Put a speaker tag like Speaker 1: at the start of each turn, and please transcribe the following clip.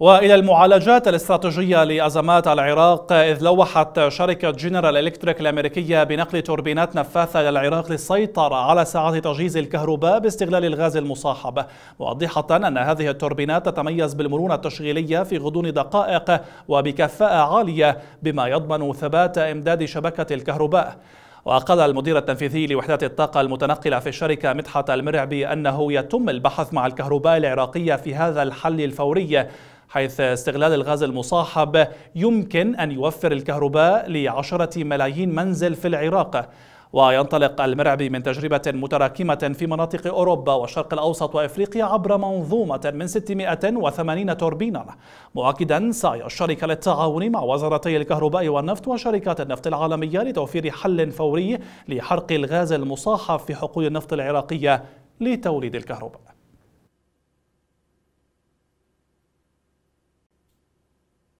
Speaker 1: وإلى المعالجات الاستراتيجية لأزمات العراق إذ لوحت شركة جنرال إلكتريك الأمريكية بنقل توربينات نفاثة إلى العراق للسيطرة على ساعات تجهيز الكهرباء باستغلال الغاز المصاحب. موضحه أن هذه التوربينات تتميز بالمرونة التشغيلية في غضون دقائق وبكفاءة عالية بما يضمن ثبات إمداد شبكة الكهرباء. وقال المدير التنفيذي لوحدات الطاقة المتنقلة في الشركة مدحت المرعبي أنه يتم البحث مع الكهرباء العراقية في هذا الحل الفوري حيث استغلال الغاز المصاحب يمكن أن يوفر الكهرباء لعشرة ملايين منزل في العراق. وينطلق المرعبي من تجربة متراكمة في مناطق أوروبا والشرق الأوسط وإفريقيا عبر منظومة من 680 توربينا. مؤكدا سعي الشركة للتعاون مع وزارتي الكهرباء والنفط وشركات النفط العالمية لتوفير حل فوري لحرق الغاز المصاحب في حقول النفط العراقية لتوليد الكهرباء.